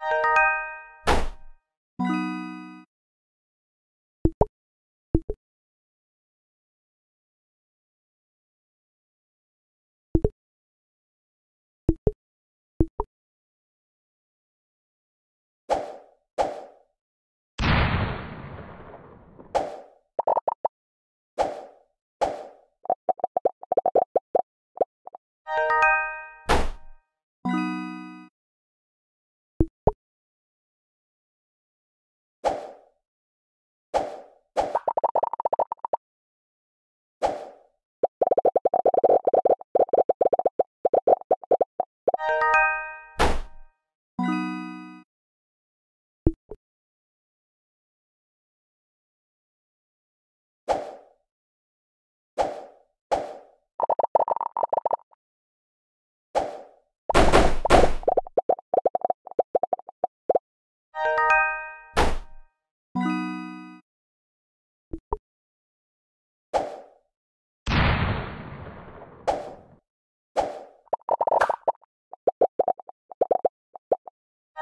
you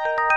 you